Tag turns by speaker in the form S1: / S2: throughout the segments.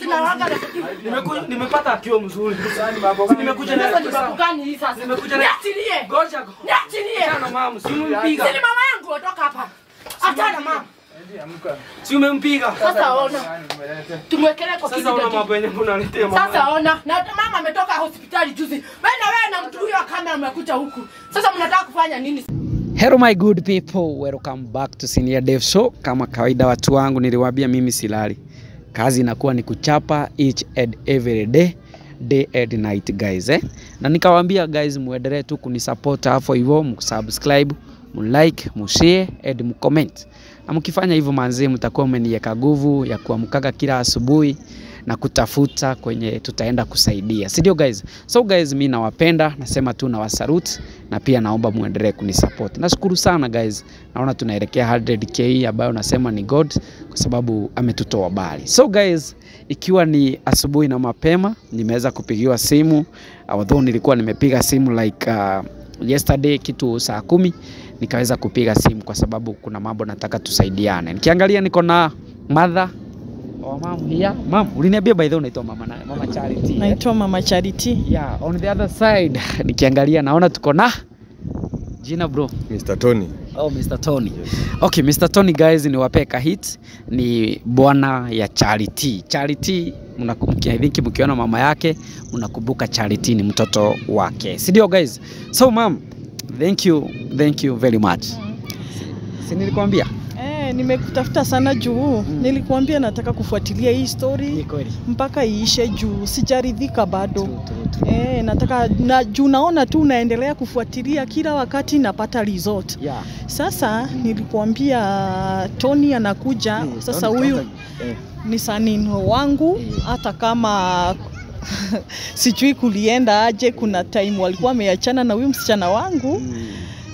S1: tunawanga na
S2: nimepata akiwa mzuri. Nimekuja na
S1: sasa sababu gani hii sasa?
S2: Nimekuja na-
S1: Niachilie.
S2: Ngoja.
S1: Niachilie.
S2: Sana mama, si umempiga.
S1: Si mama yangu atoka hapa. Achana mama.
S2: Si umempiga.
S1: Sasa ona. Tumwekelea kwa
S2: Sasa
S1: ona
S2: mambo yenyewe unaletea mama.
S1: Sasa ona. Na mama ametoka hospitali juzi. Wewe na wewe na mtu huyo kamera mmekuja huku. Sasa mnataka kufanya nini?
S3: Hello my good people, welcome back to Senior Dev Show. Kama kawaida watu wangu, niliwaambia mimi silali, kazi inakuwa ni kuchapa each and every day day and night guys eh? Na nikawaambia guys, muendelee tu kunisupport hapo hivyo, msubscribe, mlike, mshare and mcomment, na mkifanya hivyo manzee, mtakuwa mmeniweka nguvu ya kuamkaga kila asubuhi na kutafuta kwenye tutaenda kusaidia, si ndio guys? So guys, mi nawapenda, nasema tu na wasaruti na pia naomba muendelee kunisupport. Nashukuru sana guys, naona tunaelekea 100k ambayo nasema ni God kwa sababu ametutoa bali. So guys, ikiwa ni asubuhi na mapema, nimeweza kupigiwa simu although nilikuwa nimepiga simu like uh, yesterday kitu saa kumi nikaweza kupiga simu kwa sababu kuna mambo nataka tusaidiane. Nikiangalia niko na mother Oh, mom, yeah. Mom, uliniambia by the way unaitwa mama, na- mama Charity. eh?
S4: Naitwa Mama Charity.
S3: Yeah, on the other side nikiangalia naona tuko na jina bro.
S5: Mr. Tony.
S3: Oh, Mr. Tony. Yes. Okay, Mr. Tony guys ni wapeka hit ni bwana ya Charity. Charity mnakumbuka I think mkiona mama yake mnakumbuka Charity ni mtoto wake. Si ndio guys? So mom, thank you, thank you very much. Si nilikwambia?
S4: Eh, nimekutafuta sana juu mm. nilikuambia nataka kufuatilia hii story mpaka iishe juu sijaridhika bado.
S3: True, true, true.
S4: Eh, nataka na juu naona tu unaendelea kufuatilia kila wakati napata result.
S3: Yeah.
S4: Sasa nilikuambia Tony anakuja.
S3: yeah,
S4: Sasa huyu
S3: Eh.
S4: ni sanino wangu hata yeah. kama sijui kulienda aje. Kuna time walikuwa wameachana na huyu msichana wangu
S3: Mm.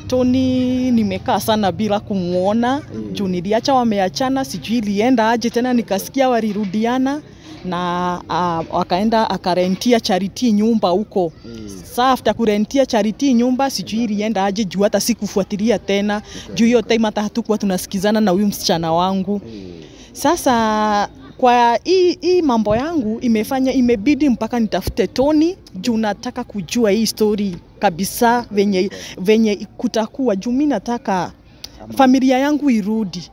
S4: Tony nimekaa sana bila kumwona
S3: Mm.
S4: juu niliacha wameachana, sijui ilienda aje tena, nikasikia walirudiana na uh, wakaenda akarentia Charity nyumba huko.
S3: Mm.
S4: Saa after kurentia Charity nyumba sijui ilienda aje juu hata sikufuatilia tena juu hiyo time hata hatukuwa tunasikizana na huyu msichana wangu.
S3: Mm.
S4: Sasa kwa hii, hii mambo yangu imefanya imebidi mpaka nitafute Tony juu nataka kujua hii story kabisa venye, venye kutakuwa juu mi nataka familia yangu irudi.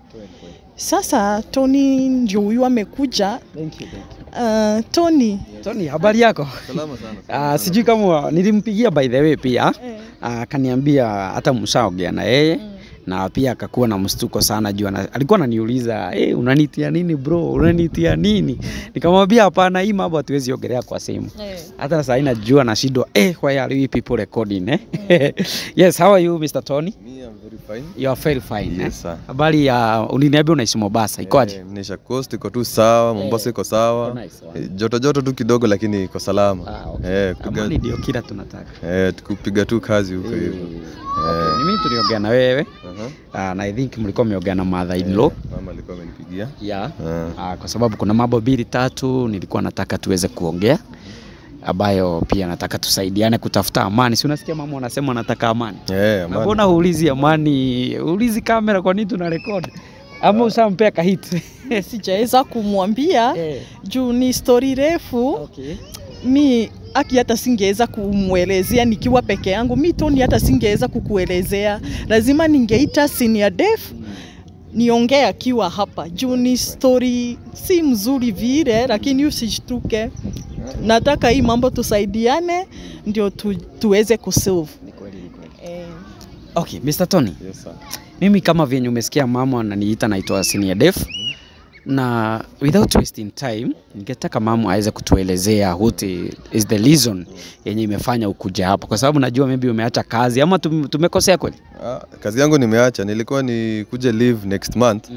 S4: Sasa Tony ndio huyu amekuja.
S3: Thank you, thank you.
S4: Uh, Tony
S3: Tony, habari yako?
S5: Salama sana.
S3: Uh, sijui kama nilimpigia by the way pia akaniambia hata mshaongea na yeye na pia akakuwa na mstuko sana juu alikuwa ananiuliza hey, unanitia nini bro, unanitia nini? Nikamwambia hapana, hii mambo hatuwezi ongelea kwa simu. Hata hey. sasa hii najua nashindwa eh, why are you people recording eh? yes, how are you Mr. Tony?
S5: Me, I'm very fine.
S3: You are very fine. eh?
S5: Yes, sir.
S3: Habari ya uh, uliniambia unaishi Mombasa, ikoje?
S5: Hey, Nisha Coast iko tu sawa, Mombasa iko sawa.
S3: nice.
S5: Eh, Joto joto tu kidogo lakini iko salama.
S3: Ah, okay.
S5: Eh,
S3: Amani
S5: kupiga,
S3: ndio kila tunataka.
S5: eh, tukupiga tu kazi huko hivyo.
S3: Okay, ni mimi tuliongea na wewe
S5: Aha.
S3: uh, na I think mlikuwa mmeongea na mother in law
S5: yeah, Mama alikuwa amenipigia.
S3: yeah.
S5: Ah.
S3: uh, kwa sababu kuna mambo mbili tatu nilikuwa nataka tuweze kuongea ambayo pia nataka tusaidiane kutafuta amani. Si unasikia mama anasema anataka amani,
S5: Eh,
S3: na
S5: amani.
S3: mbona huulizi amani, uulizi kamera, kwa nini tuna record ama ushampea kahit?
S4: sijaweza kumwambia
S3: yeah.
S4: juu ni story refu
S3: okay.
S4: mi aki hata singeweza kumwelezea nikiwa peke yangu. Mi Tony hata singeweza kukuelezea, lazima ningeita senior def niongee akiwa hapa juu ni story si mzuri vile, lakini usishtuke. Nataka hii mambo tusaidiane ndio tu, tuweze kusolve.
S3: Ni kweli, ni kweli.
S4: Eh,
S3: Okay, Mr. Tony,
S5: Yes, sir.
S3: mimi kama vyenye umesikia mama ananiita naitwa Senior Def na without wasting time ningetaka mamu aweze kutuelezea what is the reason yenye imefanya ukuja hapa, kwa sababu najua maybe umeacha kazi ama tum- tumekosea kweli?
S5: Ah, kazi yangu nimeacha, nilikuwa ni kuja live next month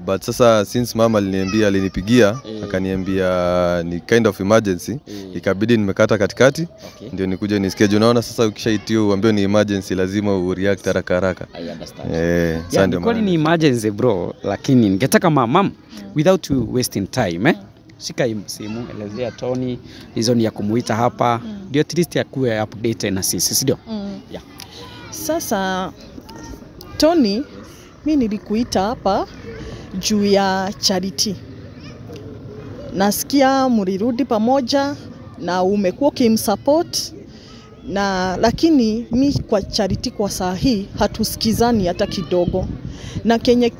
S5: but sasa since mama aliniambia alinipigia
S3: mm.
S5: akaniambia ni kind of emergency
S3: mm.
S5: ikabidi nimekata katikati
S3: Okay.
S5: ndio nikuja ni schedule unaona sasa ukishaitio uambiwe ni emergency lazima ureact haraka haraka
S3: I
S5: eh sasa
S3: Yeah,
S5: ndio
S3: ni ni emergency bro, lakini ningetaka mama without you wasting time eh? Shika simu, elezea Tony reason ya kumuita hapa ndio mm. at least akuwe update na sisi, si ndio?
S4: mm.
S3: Yeah.
S4: Sasa Tony, mi nilikuita hapa juu ya Charity. nasikia mlirudi pamoja na umekuwa ukimsupport na lakini mi kwa Charity kwa saa hii hatusikizani hata kidogo, na kenye,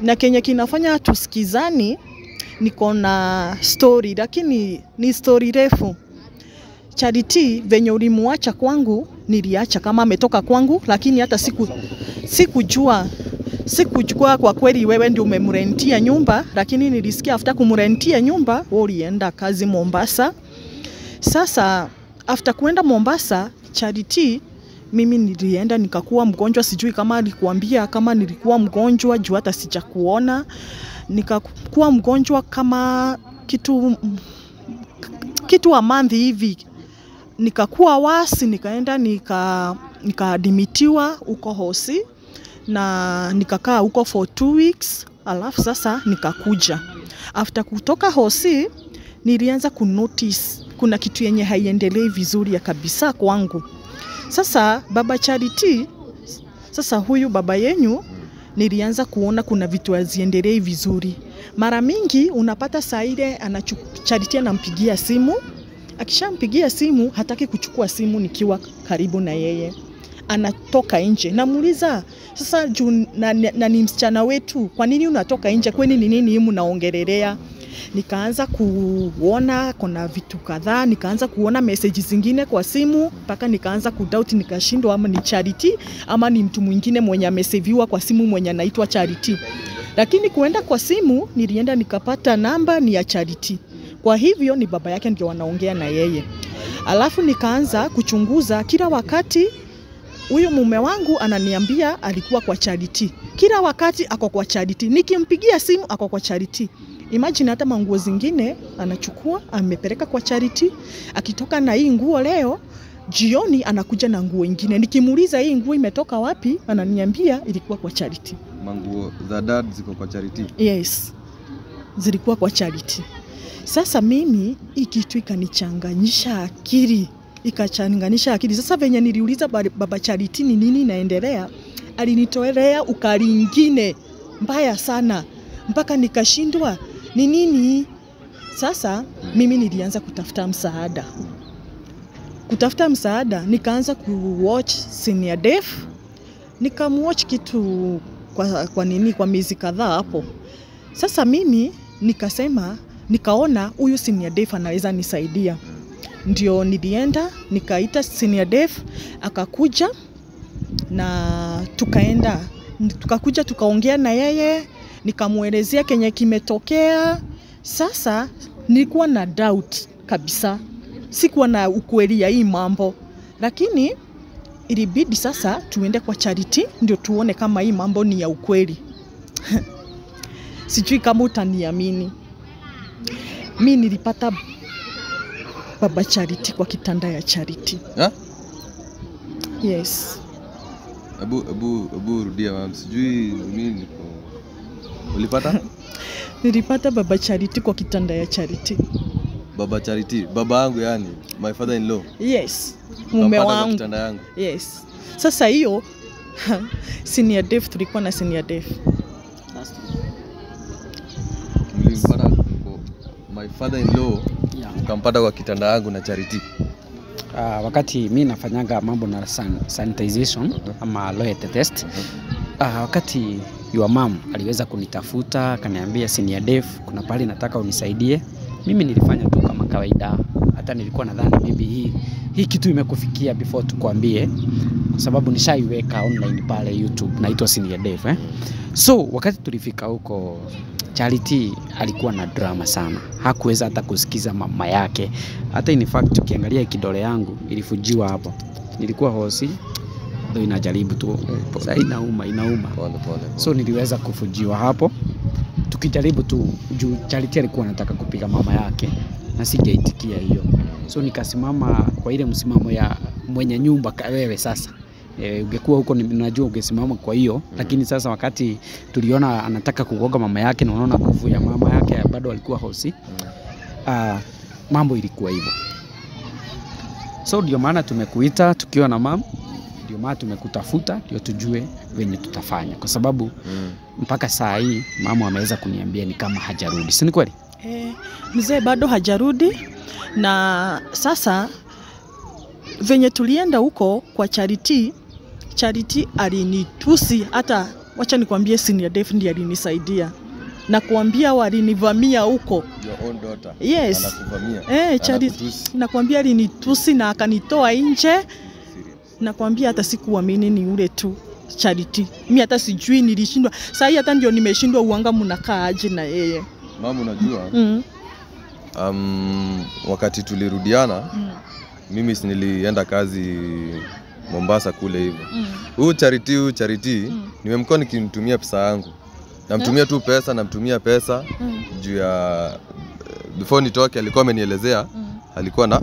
S4: na kenye kinafanya hatusikizani niko na story, lakini ni story refu. Charity venye ulimuacha kwangu, niliacha kama ametoka kwangu, lakini hata siku sikujua sikujua kwa kweli wewe ndio umemrentia nyumba, lakini nilisikia after kumrentia nyumba wewe ulienda kazi Mombasa. Sasa after kuenda Mombasa, Charity mimi nilienda nikakuwa mgonjwa, sijui kama alikuambia kama nilikuwa mgonjwa juu hata sijakuona. Nikakuwa mgonjwa kama kitu kitu wa mandhi hivi, nikakuwa wasi, nikaenda nika nikaadimitiwa huko hosi na nikakaa huko for two weeks, alafu sasa nikakuja. After kutoka hosi nilianza kunotice kuna kitu yenye haiendelei vizuri ya kabisa kwangu. Sasa baba Charity, sasa huyu baba yenyu nilianza kuona kuna vitu haziendelei vizuri. Mara mingi unapata saa ile Charity anampigia simu, akishampigia simu hataki kuchukua simu nikiwa karibu na yeye anatoka nje. Namuuliza sasa juu na, na, na ni msichana wetu, kwa nini unatoka nje? Kwani ni nini hii mnaongelelea? Nikaanza kuona kuna vitu kadhaa, nikaanza kuona meseji zingine kwa simu mpaka nikaanza kudoubt, nikashindwa ama ni Charity ama ni mtu mwingine mwenye ameseviwa kwa simu mwenye anaitwa Charity. Lakini kuenda kwa simu nilienda nikapata namba ni ya Charity. Kwa hivyo ni baba yake ndio wanaongea na yeye. Alafu nikaanza kuchunguza kila wakati huyu mume wangu ananiambia alikuwa kwa Charity. Kila wakati ako kwa Charity. Nikimpigia simu ako kwa Charity. Imagine hata manguo zingine anachukua amepeleka kwa Charity. Akitoka na hii nguo leo jioni anakuja na nguo ingine. Nikimuuliza hii nguo imetoka wapi, ananiambia ilikuwa kwa Charity.
S5: manguo za dad ziko kwa charity
S4: Yes, zilikuwa kwa Charity. Sasa mimi hii kitu ikanichanganyisha akili, ikachanganisha akili. Sasa venye niliuliza ba- baba Charity ni nini inaendelea, alinitolea ukali ingine mbaya sana, mpaka nikashindwa ni nini. Sasa mimi nilianza kutafuta msaada, kutafuta msaada, nikaanza kuwatch Senior Def, nikamwatch kitu kwa, kwa nini kwa miezi kadhaa hapo. Sasa mimi nikasema, nikaona huyu Senior Def anaweza nisaidia, ndio nilienda nikaita Senior dev akakuja na tukaenda tukakuja tukaongea na yeye, nikamwelezea kenye kimetokea. Sasa nilikuwa na doubt kabisa, sikuwa na ukweli ya hii mambo, lakini ilibidi sasa tuende kwa Charity ndio tuone kama hii mambo ni ya ukweli. Sijui kama utaniamini, mi nilipata baba Charity kwa kitanda ya Charity.
S5: Ha?
S4: Yes.
S5: Abu, abu, abu rudia mam, sijui mimi niko ulipata
S4: Nilipata baba Charity kwa kitanda ya Charity.
S5: baba Charity, baba yangu yani, my father in law.
S4: Yes, mume
S5: Kwa
S4: wangu.
S5: kitanda yangu.
S4: Yes. Sasa hiyo senior dev tulikuwa na senior.
S5: Mlimpata kwa my father in law,
S3: Yeah.
S5: ukampata kwa kitanda yangu na Charity.
S3: Uh, wakati mi nafanyaga mambo na san, sanitization ama loyalty test. Uh, wakati your mom aliweza kunitafuta akaniambia senior dev, kuna pale nataka unisaidie. Mimi nilifanya tu kama kawaida. Hata nilikuwa nadhani maybe hii, hii kitu imekufikia before tukwambie kwa sababu nishaiweka online pale youtube naitwa senior Dev eh? so wakati tulifika huko Charity alikuwa na drama sana, hakuweza hata kusikiza mama yake. Hata in fact ukiangalia kidole yangu ilifujiwa hapo, nilikuwa hosi ndio inajaribu tu sasa, inauma inauma,
S5: Pole pole. pole.
S3: so niliweza kufujiwa hapo, tukijaribu tu juu Charity alikuwa anataka kupiga mama yake na sijaitikia hiyo, so nikasimama kwa ile msimamo ya mwenye nyumba kawewe sasa E, ungekuwa huko ni- najua ungesimama kwa hiyo mm. lakini sasa wakati tuliona anataka kuoga mama yake na unaona nguvu ya mama yake bado alikuwa hosi mm. uh, mambo ilikuwa hivyo so ndio maana tumekuita tukiwa na mama ndio maana tumekutafuta ndio tujue venye tutafanya kwa sababu
S5: Mm.
S3: mpaka saa hii mama ameweza kuniambia ni kama hajarudi si ni kweli
S4: Eh, mzee bado hajarudi na sasa venye tulienda huko kwa Charity, Charity alinitusi hata, wacha nikwambie, senior Dave ndiye alinisaidia na kuambia walinivamia huko. Yes. Eh, Charity, nakwambia alinitusi na akanitoa nje, nakwambia hata sikuamini ni ule tu Charity. Mi hata sijui nilishindwa, Sasa hata ndio nimeshindwa uanga mnakaa aje na yeye
S5: Mama unajua
S4: mm.
S5: um, wakati tulirudiana
S4: Mm.
S5: mimi nilienda kazi Mombasa kule hivyo.
S4: Mm.
S5: Huu Charity huu Charity
S4: Mm.
S5: nimemkuwa nikimtumia pesa yangu. Namtumia tu pesa, namtumia pesa
S4: Mm.
S5: juu ya before nitoke alikuwa amenielezea
S4: Mm.
S5: alikuwa na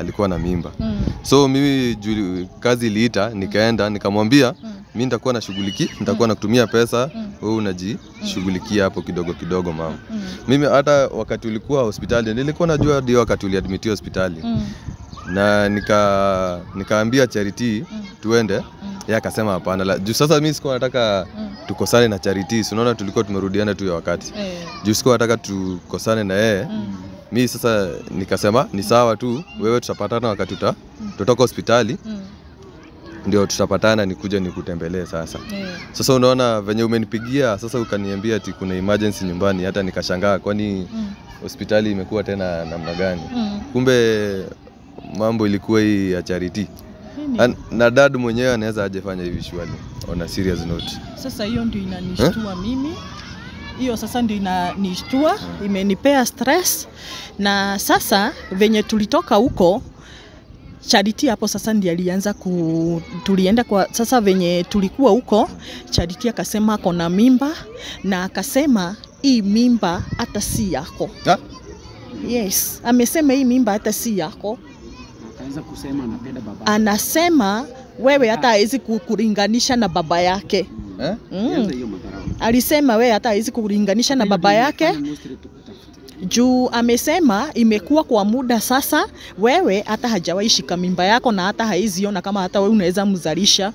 S5: alikuwa na mimba.
S4: Mm.
S5: So mimi juu kazi iliita nikaenda nikamwambia
S4: Mm.
S5: mi nitakuwa nashughuliki nitakuwa nakutumia pesa
S4: Mm.
S5: wewe unajishughulikia hapo kidogo kidogo mama.
S4: Mm.
S5: Mimi hata wakati ulikuwa hospitali nilikuwa najua ndio wakati uliadmitiwa hospitali
S4: Mm.
S5: Na nika nikaambia Charity
S4: Mm.
S5: tuende, yeye akasema hapana. La- Juu sasa mimi sikuwa nataka
S4: Mm.
S5: tukosane na Charity, si unaona tulikuwa tumerudiana tu ya wakati.
S4: Eh.
S5: Juu sikuwa nataka tukosane na yeye.
S4: Mm.
S5: Mi sasa nikasema ni sawa tu, wewe tutapatana wakati tuta tutoka hospitali,
S4: Mm.
S5: ndio tutapatana nikuja nikutembelee sasa.
S4: Eh.
S5: Sasa unaona venye umenipigia sasa ukaniambia ati kuna emergency nyumbani, hata nikashangaa, kwani
S4: Mm.
S5: hospitali imekuwa tena namna gani?
S4: Mm.
S5: Kumbe mambo ilikuwa hii ya Charity. An- na dad mwenyewe anaweza ajefanya hivi shwali on a serious note.
S4: Sasa hiyo ndio inanishtua mimi, hiyo sasa ndio inanishtua, imenipea stress. Na sasa venye tulitoka huko Charity hapo sasa ndiye alianza ku tulienda kwa sasa, venye tulikuwa huko, Charity akasema ako na mimba na akasema hii mimba hata si yako.
S5: Ha?
S4: Yes, amesema hii mimba hata si yako.
S3: Akaanza kusema anapenda baba.
S4: Anasema wewe hata hawezi ku- kulinganisha na baba yake.
S5: Eh?
S4: Mm. Alisema wewe hata hawezi kulinganisha na baba yake juu amesema imekuwa kwa muda sasa, wewe hata hajawahi shika mimba yako na hata haiziona kama hata wewe unaweza mzalisha.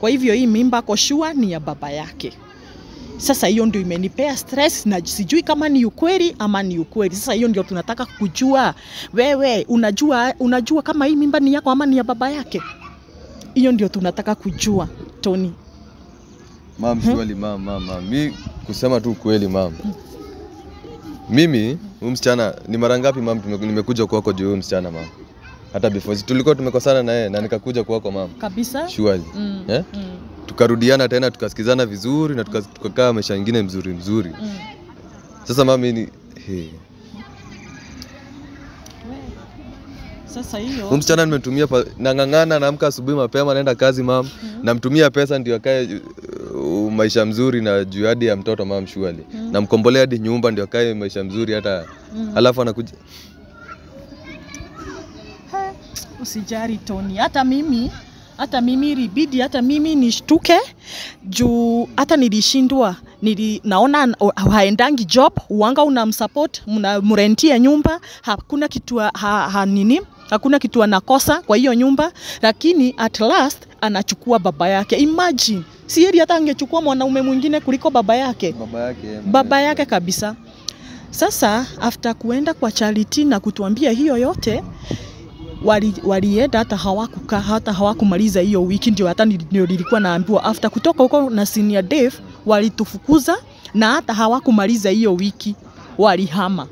S4: Kwa hivyo hii mimba koshua ni ya baba yake. Sasa hiyo ndio imenipea stress na sijui kama ni ukweli ama ni ukweli. Sasa hiyo ndio tunataka kujua, wewe unajua, unajua kama hii mimba ni yako ama ni ya baba yake. Hiyo ndio tunataka kujua Tony.
S5: Mam, swali mam, mam, mam. Mi kusema tu ukweli mam. Mimi huyu msichana ni mara ngapi mam nimekuja kwako juu huyu msichana mam. Hata before tulikuwa tumekosana na yeye na nikakuja kwako mama
S4: Kabisa.
S5: surely
S4: Mm.
S5: yeah?
S4: Mm.
S5: Tukarudiana tena tukasikizana vizuri na tukakaa maisha ingine mzuri mzuri.
S4: Mm.
S5: Sasa mami ni hey.
S4: Sasa hiyo
S5: msichana nimetumia pa- nang'ang'ana, naamka asubuhi mapema, naenda kazi mam, namtumia pesa ndio akae uh, maisha mzuri na juu hadi ya mtoto mam, shuali namkombolea hadi nyumba ndio akae maisha mzuri hata mm. alafu anakuja
S4: usijari Tony, hata mimi hata mimi ilibidi hata mimi nishtuke. Juu hata nilishindwa. Nili, naona haendangi job. Uanga unamsupport mnamrentia nyumba. Hakuna kitu ha, ha, nini? Hakuna kitu anakosa kwa hiyo nyumba. Lakini at last anachukua baba yake. Imagine sieri hata angechukua mwanaume mwingine kuliko baba yake.
S5: Baba yake yeye
S4: baba yake kabisa. Sasa after kuenda kwa Charity na kutuambia hiyo yote wali, walienda hata hawakukaa hata hawakumaliza hiyo wiki, ndio hata ndio nilikuwa naambiwa after kutoka huko na senior Dave walitufukuza na hata hawakumaliza hiyo wiki walihama.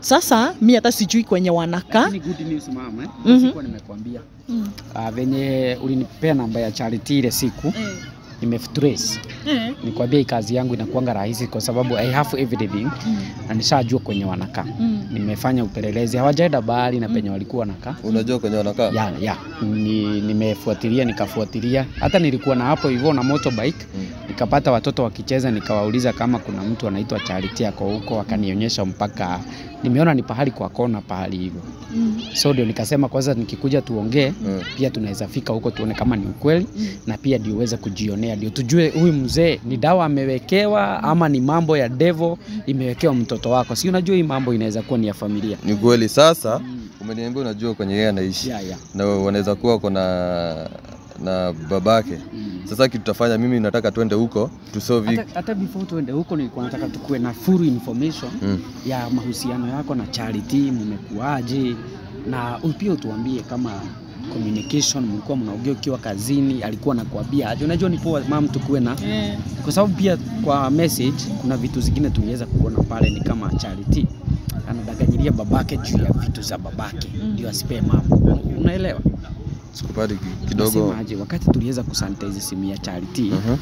S4: Sasa mi hata sijui kwenye wanaka.
S3: Ni good news mama eh.
S4: Mhm.
S3: Sikuwa nimekwambia
S4: Mm.
S3: Uh, venye ulinipea namba ya Charity ile siku
S4: Eh,
S3: nimetrace.
S4: mm.
S3: Nikwambia hii kazi yangu inakuanga rahisi kwa sababu I have everything
S4: mm,
S3: na nishajua kwenye wanakaa.
S4: mm,
S3: Nimefanya upelelezi, hawajaenda bahari na penye walikuwa wanakaa.
S5: Unajua kwenye wanakaa
S3: ya ya ni, nimefuatilia nikafuatilia hata nilikuwa na hapo hivyo na motorbike
S5: Mm.
S3: nikapata watoto wakicheza nikawauliza kama kuna mtu anaitwa Charity ako huko akanionyesha mpaka nimeona ni pahali kwa kona pahali hivyo
S4: mm,
S3: so ndio nikasema kwanza nikikuja tuongee
S5: Mm.
S3: pia tunaweza fika huko tuone kama ni ukweli
S4: mm.
S3: na pia ndio uweze kujionea ndio tujue huyu mzee ni dawa amewekewa ama ni mambo ya devo imewekewa mtoto wako si unajua hii mambo inaweza kuwa ni ya familia
S5: ni kweli. Sasa
S3: Mm.
S5: umeniambia unajua kwenye yeye anaishi
S3: yeah, yeah.
S5: na wanaweza kuwa kuna na babake. mm. Sasa kitu tutafanya, mimi nataka twende huko tusolve
S3: hata before tuende huko nilikuwa nataka tukue na full information
S5: Mm.
S3: ya mahusiano yako na Charity, mmekuaje, na pia utuambie kama communication mlikuwa mnaongea ukiwa kazini, alikuwa anakuambia aje. Unajua ni poa mam, tukuwe na
S4: yeah.
S3: kwa sababu pia kwa message kuna vitu zingine tuliweza kuona pale, ni kama Charity anadaganyilia babake juu ya vitu za babake ndio mm. asipee mama, unaelewa?
S5: sikupati kidogo.
S3: Nasemaje, wakati tuliweza kusanitize simu ya Charity
S5: uh -huh.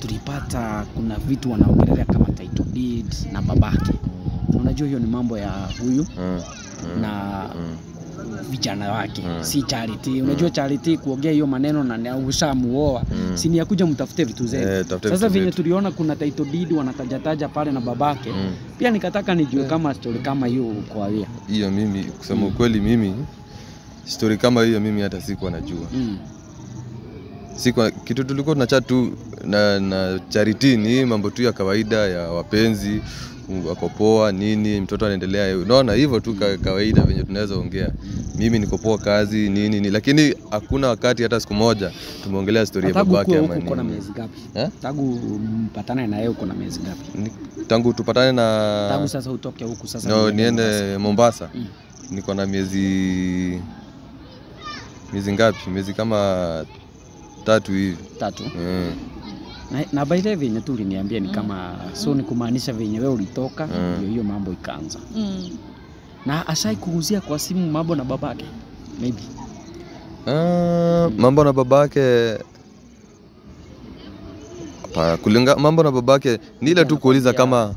S3: tulipata kuna vitu wanaongelea kama title deed na babake. Unajua hiyo ni mambo ya huyu
S5: Mm. Mm.
S3: na
S5: Mm.
S3: Vijana wake
S5: Mm.
S3: si Charity. Unajua mm. Charity kuongea hiyo maneno na ushamuoa
S5: Mm.
S3: si ni akuja mtafute vitu
S5: zetu yeah,
S3: Sasa
S5: vitu
S3: venye tuliona kuna title deed wanatajataja pale na babake
S5: Mm.
S3: pia nikataka nijue yeah. kama story kama hiyo uko aware.
S5: hiyo mimi kusema ukweli mimi story kama hiyo mimi hata siku najua
S3: Mm.
S5: Sikuwa kitu tulikuwa tunacha tu na, na Charity ni mambo tu ya kawaida ya wapenzi wako poa nini mtoto anaendelea unaona hivyo tu ka, kawaida venye tunaweza ongea mimi niko poa kazi nini ni, lakini hakuna wakati hata siku moja tumeongelea stori ya babake ama
S3: huko uko na
S5: nini
S3: miezi gapi?
S5: Eh?
S3: Tangu mpatane na yeye uko na miezi gapi?
S5: Tangu tupatane na Tangu
S3: sasa utoke huku sasa
S5: no,
S3: niende Mombasa.
S5: niende Mombasa
S3: Mm.
S5: niko na miezi miezi ngapi miezi kama tatu hivi
S3: tatu
S5: mm.
S3: na, na by the way venye tu uliniambia ni kama mm. so ni kumaanisha venye wewe ulitoka
S5: Mm.
S3: yeah. hiyo mambo ikaanza
S4: mm.
S3: na ashai kuuzia kwa simu mambo na babake maybe
S5: uh, mm. mambo na babake pa, kulinga mambo na babake ni ile tu kuuliza kama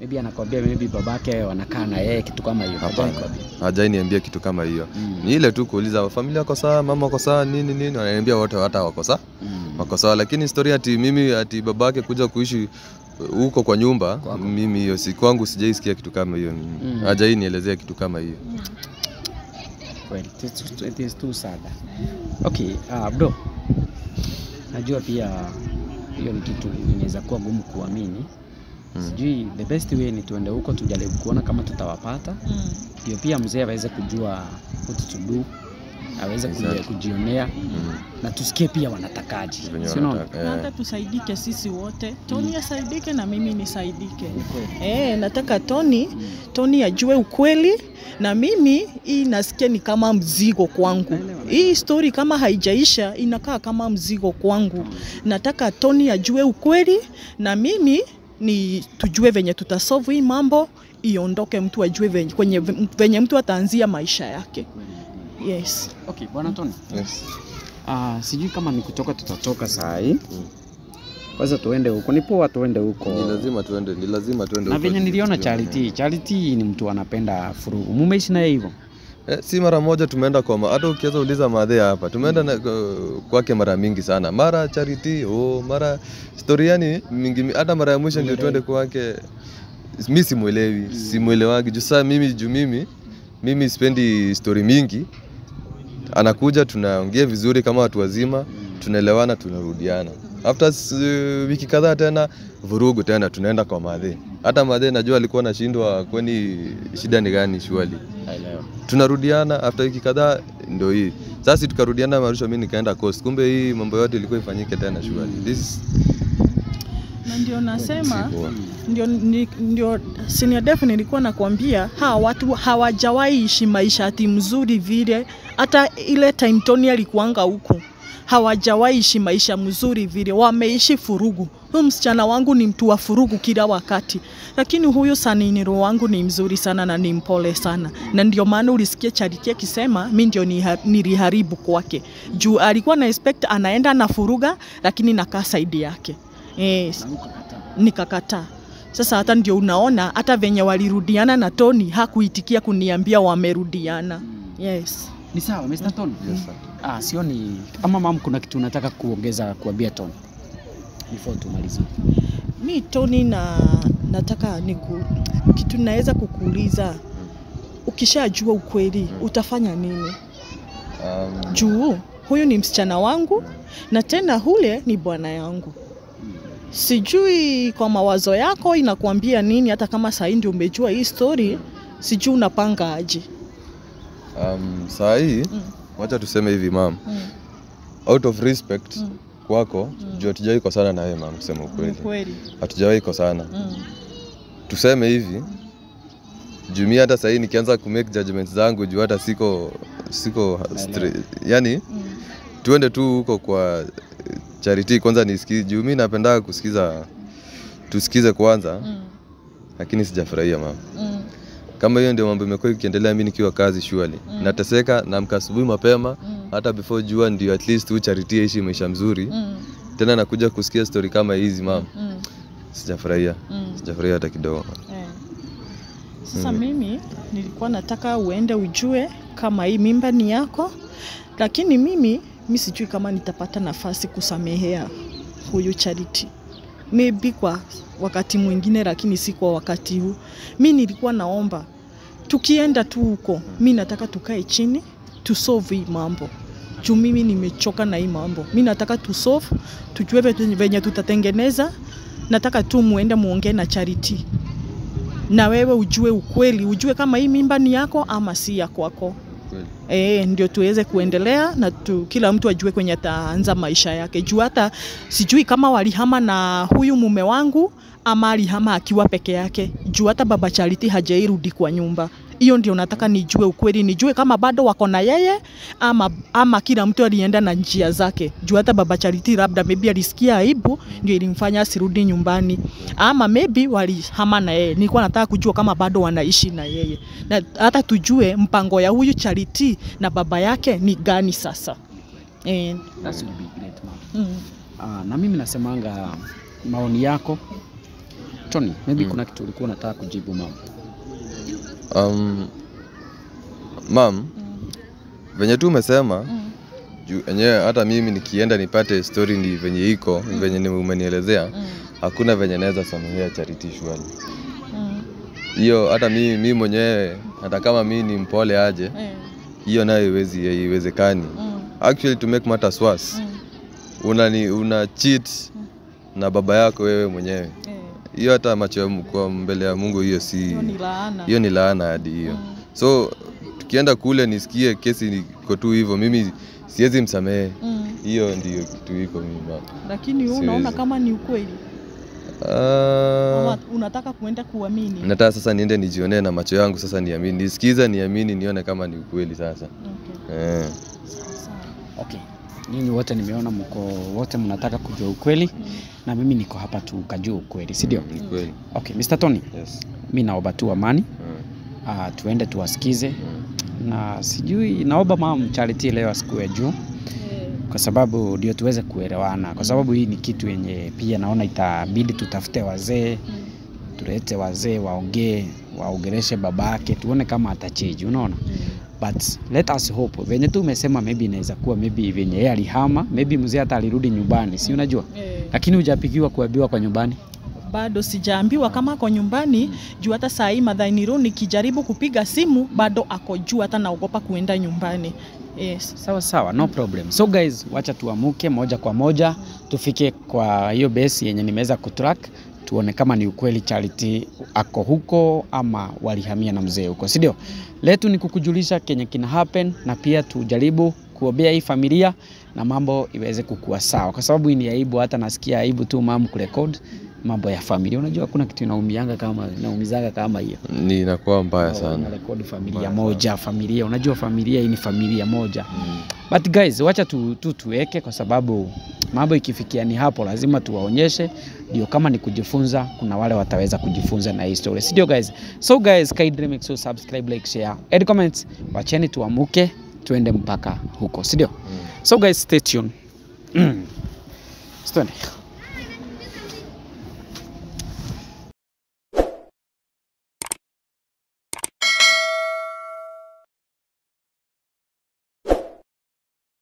S3: maybe anakwambia maybe babake wanakaa na yeye kitu kama hiyo
S5: hapana,
S3: Hajai
S5: niambia kitu kama hiyo.
S3: Mm.
S5: Ni ile tu kuuliza familia wako sawa, mama wako sawa, nini nini, wananiambia wote hata wako sawa,
S3: Mm.
S5: wako sawa, lakini historia ati mimi ati babake kuja kuishi huko kwa nyumba,
S3: Kwako.
S5: mimi hiyo si kwangu, sijaisikia kitu kama hiyo.
S3: Mm.
S5: Hajai nielezea kitu kama hiyo.
S3: well, it is- it is too sad. Okay, uh, bro, najua pia hiyo ni kitu inaweza kuwa gumu kuamini.
S5: Mm.
S3: Sijui the best way ni tuende huko tujaribu kuona kama tutawapata, ndio Mm. pia mzee aweze kujua what to do, aweze kuja-
S5: Exactly.
S3: kujionea
S5: Mm.
S3: na tusikie pia wanatakaji
S5: sio
S4: Na
S5: eh.
S4: hata tusaidike sisi wote, Tony asaidike na mimi nisaidike. Eh, nataka Tony, Tony ajue ukweli na mimi hii nasikia ni kama mzigo kwangu. Hii story kama haijaisha inakaa kama mzigo kwangu. Nataka Tony ajue ukweli na mimi ni tujue venye tutasolve hii mambo iondoke, mtu ajue venye, kwenye, venye mtu ataanzia maisha yake. Yes.
S3: Okay, bwana Tony.
S5: Yes.
S3: Ah, sijui kama ni kutoka tutatoka saa hii. Kwanza tuende huko, ni poa tuende huko.
S5: Ni lazima tuende, ni lazima tuende huko.
S3: Na venye niliona Charity, Charity ni mtu anapenda furugu. Mumeishi naye hivyo?
S5: Eh, si mara moja tumeenda kwa hata ukiweza uliza madhe hapa tumeenda mm. kwa- kwake mara mingi sana, mara Charity oh, mara story yani mingi, mi- hata mara ya mwisho ndio tuende kwake, mi simwelewi, simwelewagi juu saa mimi juu mimi mimi sipendi story mingi, anakuja tunaongea vizuri kama watu wazima, tunaelewana, tunarudiana. After uh, wiki kadhaa tena vurugu tena, tunaenda kwa madhe. Hata madhe najua alikuwa anashindwa, kwani shida ni gani?
S3: Shuali
S5: tunarudiana after wiki kadhaa ndio hii. Sasa tukarudiana marusha mimi nikaenda coast. Kumbe hii mambo yote ilikuwa ifanyike tena shwali. This is
S4: Na ndio nasema ndio, ndio senior def nilikuwa nakwambia hawa watu hawajawahi ishi maisha ati mzuri vile, hata ile time Tony alikuanga huko hawajawahi ishi maisha mzuri vile, wameishi furugu. Huyu msichana wangu ni mtu wa furugu kila wakati, lakini huyu saniniro wangu ni mzuri sana na ni mpole sana, na ndio maana ulisikia Charity akisema mi ndio niliharibu kwake juu alikuwa na expect anaenda na furuga, lakini nakaa saidi yake yes nikakataa. Sasa hata ndio unaona hata venye walirudiana na Tony hakuitikia kuniambia wamerudiana. Yes.
S3: Ni sawa Mr. Tony?
S5: Yes, sir.
S3: Ah, sioni ama mam, kuna kitu unataka kuongeza kuambia Tony before tumalizie?
S4: Mi Tony na nataka niku, kitu naweza kukuuliza, ukishajua ukweli utafanya nini?
S5: Um,
S4: Juu huyu ni msichana wangu na tena hule ni bwana yangu. Sijui kwa mawazo yako inakuambia nini, hata kama sahii ndio umejua hii story, sijui unapanga aje.
S5: um, saa hii
S4: Mm.
S5: Wacha tuseme hivi mam
S4: Mm.
S5: out of respect
S4: Mm.
S5: kwako juu hatujawahi kosana na wewe mam kusema ukweli
S4: kweli.
S5: hatujawahi kosana
S4: Mm.
S5: tuseme hivi juu mi hata sahii nikianza kumake judgment zangu juu hata siko siko yani
S4: Mm.
S5: tuende tu huko kwa charity kwanza nisikize juu mi napenda kusikiza tusikize kwanza
S4: Mm.
S5: lakini sijafurahia mama
S4: Mm.
S5: Kama hiyo ndio mambo imekuwa ikiendelea mimi nikiwa kazi shuali nateseka naamka asubuhi mapema
S4: Mm.
S5: hata before jua ndio at least ucharitie charity aishi maisha mzuri
S4: Mm.
S5: tena nakuja kusikia story kama hizi mama
S4: Mm.
S5: sijafurahia
S4: Mm.
S5: sijafurahia hata kidogo
S4: Eh. Sasa mm. mimi nilikuwa nataka uende ujue kama hii mimba ni yako, lakini mimi mi sijui kama nitapata nafasi kusamehea huyu Charity, maybe kwa wakati mwingine, lakini si kwa wakati huu. Mi nilikuwa naomba tukienda tu huko, mi nataka tukae chini tusolve hii mambo juu mimi nimechoka na hii mambo. Mi nataka tusolve, tujue venye tutatengeneza. Nataka tu muende muongee na Charity na wewe ujue ukweli, ujue kama hii mimba ni yako ama si ya kwako. E, ndio tuweze kuendelea na tu, kila mtu ajue kwenye ataanza maisha yake. Juu hata sijui kama walihama na huyu mume wangu ama alihama akiwa peke yake, juu hata baba Charity hajairudi kwa nyumba. Hiyo ndio nataka nijue ukweli, nijue kama bado wako na yeye ama, ama kila mtu alienda na njia zake. Juu hata baba Charity labda maybe alisikia aibu ndio ilimfanya asirudi nyumbani, ama maybe walihama na yeye. Nilikuwa nataka kujua kama bado wanaishi na yeye, na hata tujue mpango ya huyu Charity na baba yake ni gani sasa. Eh,
S3: that's mm. be great,
S4: mm,
S3: Ah, na mimi nasemanga maoni yako Tony, maybe kuna kitu ulikuwa unataka kujibu mama.
S5: Um, mam venye tu umesema
S4: mm,
S5: juu enyewe hata mimi nikienda nipate story ni venye iko venye ni umenielezea
S4: mm,
S5: hakuna venye naweza samehea charity shwali
S4: mm,
S5: hiyo hata mimi mi mwenyewe hata kama mi ni mpole aje
S4: hiyo
S5: hiyo nayo iwezi iwezekani
S4: mm,
S5: actually to make matters worse
S4: mm,
S5: una, ni, una cheat na baba yako wewe mwenyewe. Hiyo hata macho kwa mbele ya Mungu hiyo si
S4: Hiyo ni laana.
S5: hiyo ni laana hadi hiyo
S4: Mm.
S5: so tukienda kule nisikie kesi iko tu hivyo mimi siwezi msamehe hiyo
S4: Mm.
S5: hiyo ndio kitu iko mimi mama.
S4: Lakini wewe unaona kama ni ukweli Uh, unataka kuenda kuamini?
S5: nataka sasa niende nijionee na macho yangu sasa niamini nisikiza, niamini nione kama ni ukweli sasa
S4: Okay.
S5: eh.
S4: Sawa.
S3: Okay. Nyinyi wote nimeona mko wote mnataka kujua ukweli na mimi niko hapa tu kajua ukweli, si ndio?
S5: kweli.
S3: Okay, Mr. Tony,
S5: yes.
S3: mi naomba tu amani,
S5: Mm,
S3: uh, tuende tuwasikize.
S5: Mm.
S3: na sijui naomba mama Charity leo asikue juu kwa sababu ndio tuweze kuelewana, kwa sababu hii ni kitu yenye pia naona itabidi tutafute wazee, tulete wazee waongee, waongeleshe babake, tuone kama atachiji unaona but let us hope venye tu umesema, maybe inaweza kuwa maybe venye yeye alihama, maybe mzee hata alirudi nyumbani, si unajua,
S4: yeah.
S3: lakini hujapigiwa kuambiwa kwa nyumbani.
S4: bado sijaambiwa kama ako nyumbani juu hata saa hii madhainiru nikijaribu kupiga simu bado ako juu, hata naogopa kuenda nyumbani. Yes.
S3: Sawa sawa, no problem. So guys, wacha tuamuke moja kwa moja tufike kwa hiyo base yenye nimeweza kutrack, tuone kama ni ukweli Charity ako huko ama walihamia na mzee huko, si ndio? Letu ni kukujulisha kenye kina happen na pia tujaribu kuombea hii familia na mambo iweze kukua sawa, kwa sababu ni aibu. Hata nasikia aibu tu mamu kurekod mambo ya familia. Unajua kuna kitu inaumianga kama inaumizaga kama hiyo
S5: ni inakuwa mbaya sana
S3: unarekodi familia
S5: Mbaya
S3: moja, familia unajua familia hii ni familia moja mm. but guys, wacha tu, tu tuweke kwa sababu mambo ikifikia ni hapo, lazima tuwaonyeshe, ndio kama ni kujifunza, kuna wale wataweza kujifunza na hii story, si ndio guys? So guys, kindly make sure subscribe, like, share, add comments, wacheni tuamuke tuende mpaka huko, si ndio? So guys, stay tuned. Tuned.